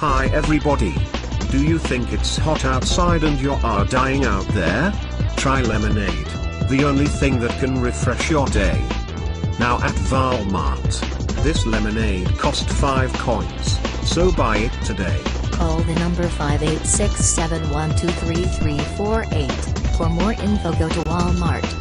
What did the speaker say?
Hi everybody. Do you think it's hot outside and you are dying out there? Try lemonade, the only thing that can refresh your day. Now at Walmart. This lemonade cost 5 coins, so buy it today. Call the number 586 For more info go to Walmart.